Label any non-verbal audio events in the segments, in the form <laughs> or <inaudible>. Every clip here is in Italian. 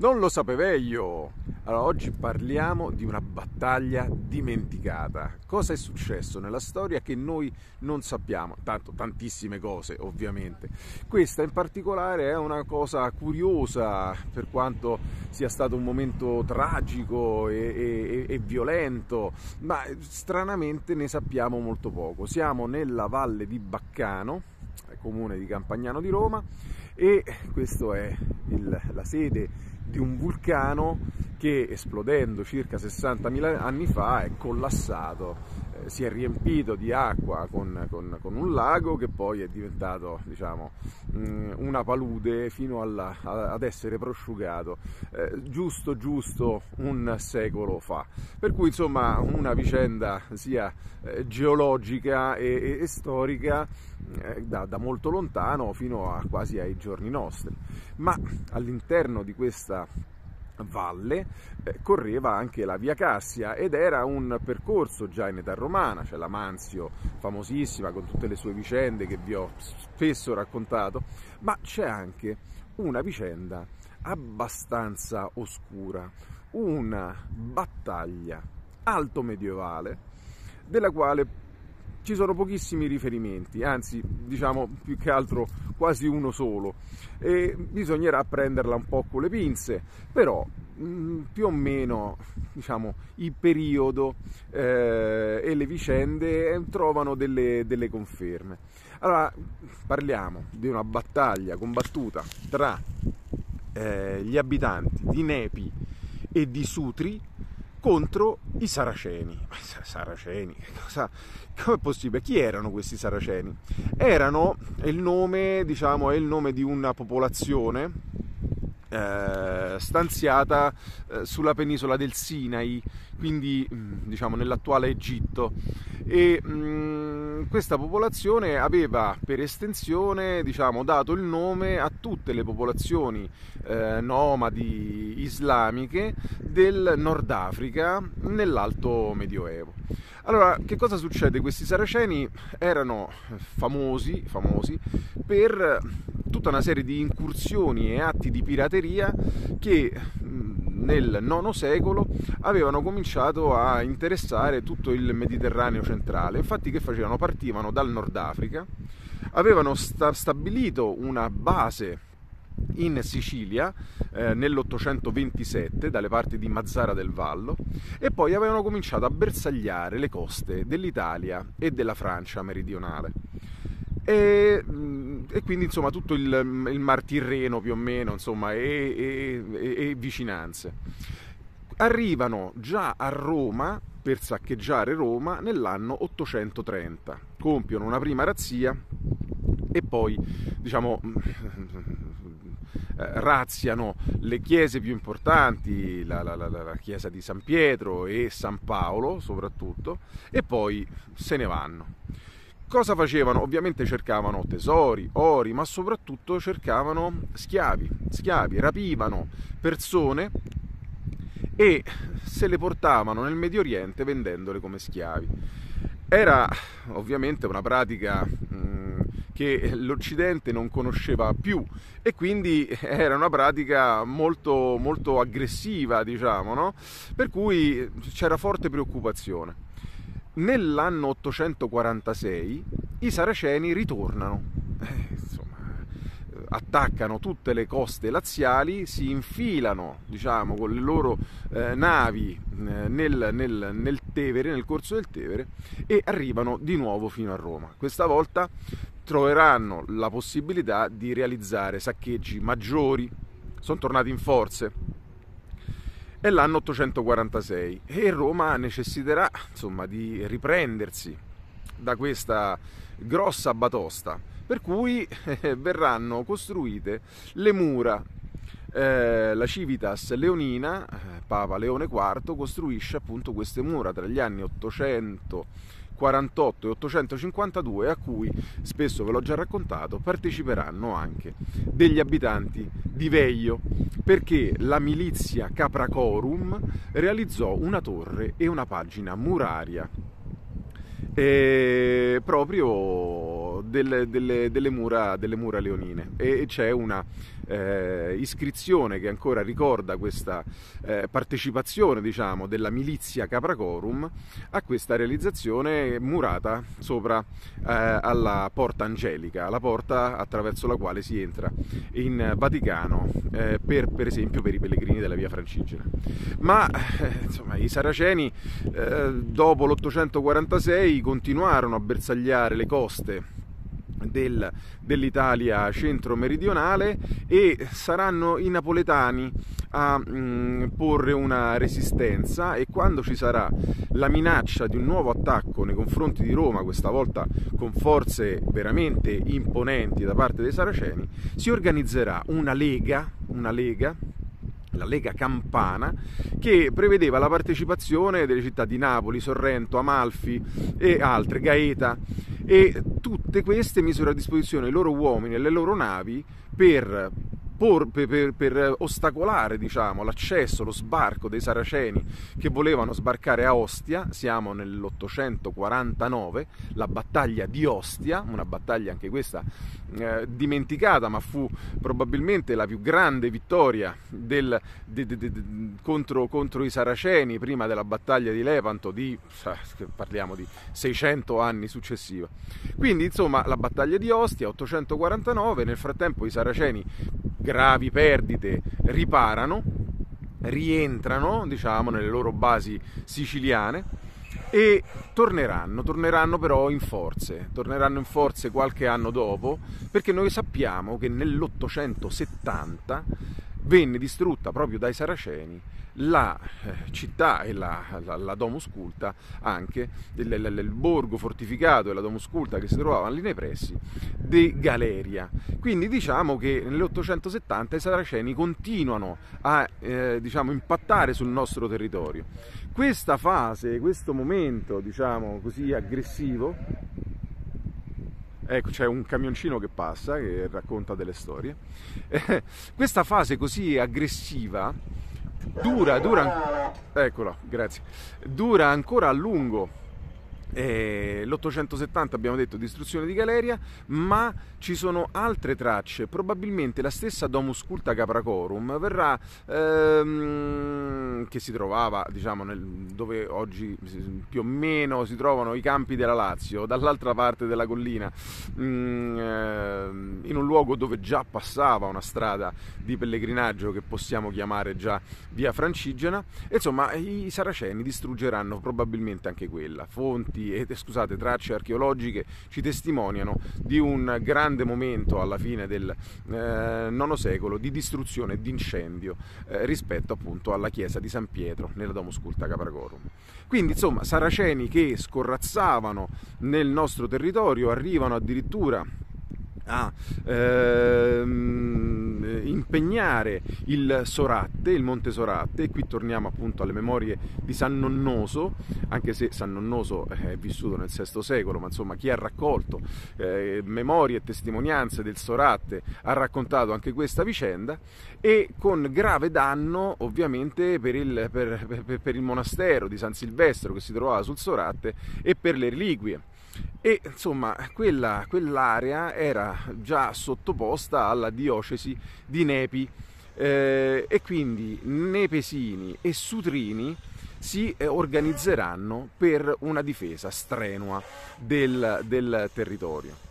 Non lo sapevo! Allora, oggi parliamo di una battaglia dimenticata. Cosa è successo nella storia che noi non sappiamo? Tanto, tantissime cose, ovviamente. Questa in particolare è una cosa curiosa per quanto sia stato un momento tragico e, e, e violento, ma stranamente ne sappiamo molto poco. Siamo nella valle di Baccano, comune di Campagnano di Roma, e questa è il, la sede di un vulcano che esplodendo circa 60.000 anni fa è collassato, si è riempito di acqua con, con, con, un lago che poi è diventato diciamo, mm, una palude fino alla, ad essere prosciugato eh, giusto giusto un secolo fa. Per cui insomma una vicenda sia eh, geologica e, e, e storica eh, da, da molto lontano fino a quasi ai giorni nostri. Ma all'interno di questa valle eh, correva anche la Via Cassia ed era un percorso già in età romana, c'è la Manzio famosissima con tutte le sue vicende che vi ho spesso raccontato, ma c'è anche una vicenda abbastanza oscura, una battaglia alto medievale della quale ci sono pochissimi riferimenti, anzi diciamo più che altro quasi uno solo e bisognerà prenderla un po' con le pinze, però mm, più o meno diciamo, il periodo eh, e le vicende eh, trovano delle, delle conferme. Allora parliamo di una battaglia combattuta tra eh, gli abitanti di Nepi e di Sutri contro i saraceni. Saraceni, cosa, come è possibile? Chi erano questi saraceni? Erano il nome, diciamo, è il nome di una popolazione eh, stanziata eh, sulla penisola del Sinai, quindi mm, diciamo nell'attuale Egitto. E mh, mm, questa popolazione aveva per estensione diciamo, dato il nome a tutte le popolazioni eh, nomadi islamiche del Nord Africa nell'Alto Medioevo. Allora, che cosa succede? Questi saraceni erano famosi, famosi per tutta una serie di incursioni e atti di pirateria che nel IX secolo avevano cominciato a interessare tutto il Mediterraneo centrale. Infatti che facevano? Partivano dal Nord Africa, avevano sta- stabilito una base in Sicilia eh, nell'827 dalle parti di Mazzara del Vallo e poi avevano cominciato a bersagliare le coste dell'Italia e della Francia meridionale. E, mm, e, quindi insomma tutto il, il, Mar Tirreno più o meno insomma, e, e, e vicinanze. Arrivano già a Roma per saccheggiare Roma nell'anno 830, compiono una prima razzia e poi diciamo eh, razziano le chiese più importanti, la, la, la, la, chiesa di San Pietro e San Paolo soprattutto, e poi se ne vanno. Cosa facevano? Ovviamente cercavano tesori, ori, ma soprattutto cercavano schiavi, schiavi, rapivano persone e se le portavano nel Medio Oriente vendendole come schiavi. Era ovviamente una pratica mh, che l'Occidente non conosceva più e quindi <laughs> era una pratica molto, molto aggressiva, diciamo, no? per cui c'era forte preoccupazione. Nell'anno 846 i saraceni ritornano, eh, insomma, attaccano tutte le coste laziali, si infilano diciamo, con le loro eh, navi eh, nel, nel, nel Tevere, nel corso del Tevere e arrivano di nuovo fino a Roma. Questa volta troveranno la possibilità di realizzare saccheggi maggiori, sono tornati in forze è l'anno 846 e Roma necessiterà insomma, di riprendersi da questa grossa batosta, per cui eh, verranno costruite le mura. Eh, la Civitas Leonina, eh, Papa Leone IV, costruisce appunto queste mura tra gli anni 800 848 e 852 a cui, spesso ve l'ho già raccontato, parteciperanno anche degli abitanti di Veio perché la milizia Capracorum realizzò una torre e una pagina muraria eh, proprio delle, delle, delle, mura, delle, mura, leonine e c'è una eh, iscrizione che ancora ricorda questa eh, partecipazione diciamo, della milizia Capracorum a questa realizzazione murata sopra eh, alla porta angelica, la porta attraverso la quale si entra in Vaticano eh, per, per, esempio per i pellegrini della via Francigena. Ma eh, insomma, i saraceni dopo l'846 continuarono a bersagliare le coste del, dell'Italia centro-meridionale e saranno i napoletani a mh, mm, porre una resistenza. E quando ci sarà la minaccia di un nuovo attacco nei confronti di Roma, questa volta con forze veramente imponenti da parte dei saraceni, si organizzerà una lega, una lega la Lega Campana, che prevedeva la partecipazione delle città di Napoli, Sorrento, Amalfi e altre, Gaeta, e tutte queste misero a disposizione i loro uomini e le loro navi per por, per, per, ostacolare diciamo, l'accesso, lo sbarco dei saraceni che volevano sbarcare a Ostia, siamo nell'849, la battaglia di Ostia, una battaglia anche questa eh, dimenticata, ma fu probabilmente la più grande vittoria del, de, de, de, contro, contro, i saraceni prima della battaglia di Lepanto, di, parliamo di 600 anni successiva. Quindi insomma la battaglia di Ostia, 849, nel frattempo i saraceni gravi perdite riparano, rientrano diciamo nelle loro basi siciliane e torneranno, torneranno però in forze, torneranno in forze qualche anno dopo perché noi sappiamo che nell'870 venne distrutta proprio dai saraceni la eh, città e la, la, la Domus Culta, anche il, il, il, borgo fortificato e la Domus Culta che si trovavano lì nei pressi di Galeria. Quindi diciamo che nell'870 i saraceni continuano a eh, diciamo, impattare sul nostro territorio. Questa fase, questo momento diciamo così aggressivo, ecco c'è un camioncino che passa che racconta delle storie, <laughs> questa fase così aggressiva dura, dura, eccola, grazie, dura ancora a lungo eh, l'870 abbiamo detto distruzione di Galeria, ma ci sono altre tracce, probabilmente la stessa Domus Culta Capracorum verrà, ehm, che si trovava diciamo, nel, dove oggi più o meno si trovano i campi della Lazio, dall'altra parte della collina, mm, eh, in un luogo dove già passava una strada di pellegrinaggio che possiamo chiamare già via Francigena, insomma i saraceni distruggeranno probabilmente anche quella, fonti e scusate, tracce archeologiche ci testimoniano di un grande momento alla fine del eh, IX secolo di distruzione e di incendio eh, rispetto appunto alla chiesa di San Pietro nella Domus Culta Capragorum. Quindi insomma saraceni che scorrazzavano nel nostro territorio arrivano addirittura a ehm, impegnare il Soratte, il Monte Soratte, e qui torniamo appunto alle memorie di San Nonnoso, anche se San Nonnoso è vissuto nel VI secolo, ma insomma chi ha raccolto eh, memorie e testimonianze del Soratte ha raccontato anche questa vicenda. E con grave danno ovviamente per il, per, per, per il monastero di San Silvestro che si trovava sul Soratte e per le reliquie e insomma quella, quell'area era già sottoposta alla diocesi di Nepi eh, e quindi nepesini e sutrini si eh, organizzeranno per una difesa strenua del, del territorio.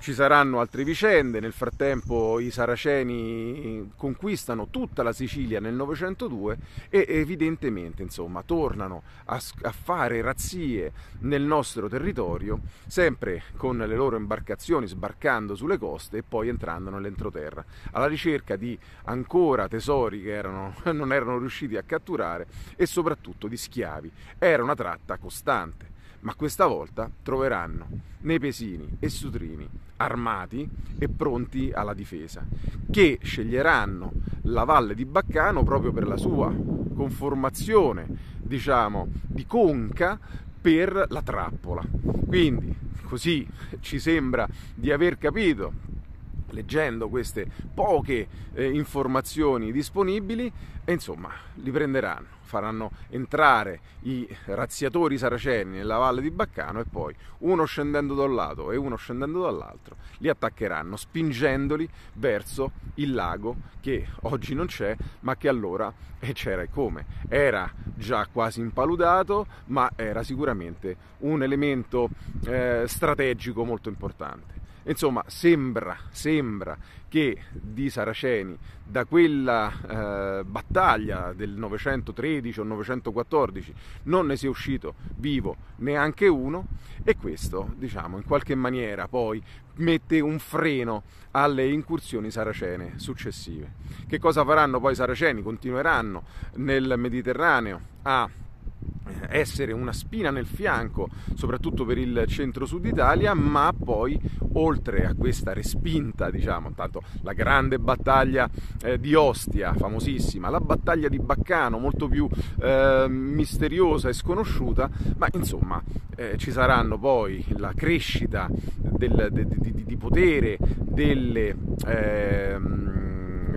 Ci saranno altre vicende, nel frattempo i saraceni conquistano tutta la Sicilia nel 902 e evidentemente insomma, tornano a, a fare razzie nel nostro territorio, sempre con le loro imbarcazioni sbarcando sulle coste e poi entrando nell'entroterra, alla ricerca di ancora tesori che erano, <laughs> non erano riusciti a catturare e soprattutto di schiavi. Era una tratta costante ma questa volta troveranno nepesini e sutrini armati e pronti alla difesa, che sceglieranno la valle di Baccano proprio per la sua conformazione, diciamo, di conca per la trappola. Quindi, così ci sembra di aver capito leggendo queste poche eh, informazioni disponibili e insomma li prenderanno, faranno entrare i razziatori saraceni nella valle di Baccano e poi uno scendendo da un lato e uno scendendo dall'altro li attaccheranno spingendoli verso il lago che oggi non c'è ma che allora e c'era e come era già quasi impaludato ma era sicuramente un elemento eh, strategico molto importante. Insomma, sembra, sembra che di Saraceni da quella eh, battaglia del 913 o 914 non ne sia uscito vivo neanche uno e questo, diciamo, in qualche maniera poi mette un freno alle incursioni saracene successive. Che cosa faranno poi i saraceni? Continueranno nel Mediterraneo a essere una spina nel fianco, soprattutto per il centro-sud Italia, ma poi oltre a questa respinta, diciamo, tanto la grande battaglia eh, di Ostia, famosissima, la battaglia di Baccano, molto più eh, misteriosa e sconosciuta, ma insomma eh, ci saranno poi la crescita del, de, di, di, potere delle ehm,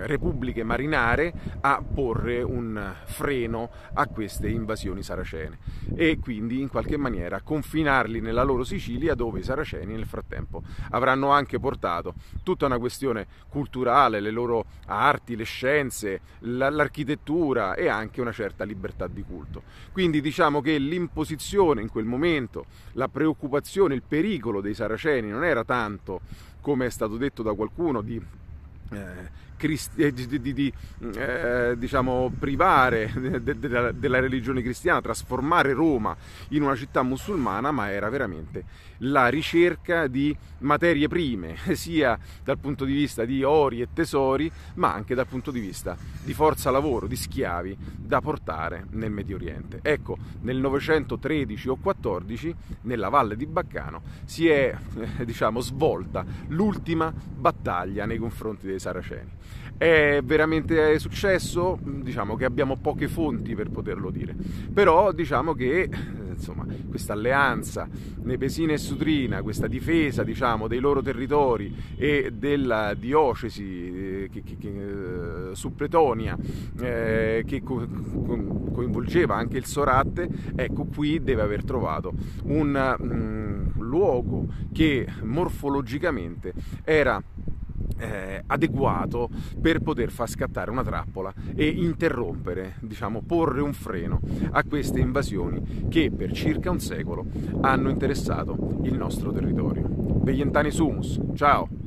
repubbliche marinare a porre un freno a queste invasioni saracene e quindi in qualche maniera confinarli nella loro Sicilia dove i saraceni nel frattempo avranno anche portato tutta una questione culturale, le loro arti, le scienze, l'architettura e anche una certa libertà di culto. Quindi diciamo che l'imposizione in quel momento, la preoccupazione, il pericolo dei saraceni non era tanto come è stato detto da qualcuno di eh, di, di, di eh, diciamo, privare de- de- della religione cristiana, trasformare Roma in una città musulmana, ma era veramente la ricerca di materie prime, <laughs> sia dal punto di vista di ori e tesori, ma anche dal punto di vista di forza lavoro, di schiavi da portare nel Medio Oriente. Ecco, nel 913 o 14, nella valle di Baccano, si è eh, diciamo, svolta l'ultima battaglia nei confronti dei Saraceni. È veramente successo? Diciamo che abbiamo poche fonti per poterlo dire, però diciamo che insomma, questa alleanza Nepesina e Sutrina, questa difesa diciamo, dei loro territori e della diocesi eh, che, che, eh, suppletonia eh, che co- co- coinvolgeva anche il Sorate, ecco qui deve aver trovato un mm, luogo che morfologicamente era eh, adeguato per poter far scattare una trappola e interrompere, diciamo, porre un freno a queste invasioni che per circa un secolo hanno interessato il nostro territorio. Veientani Sumus, ciao!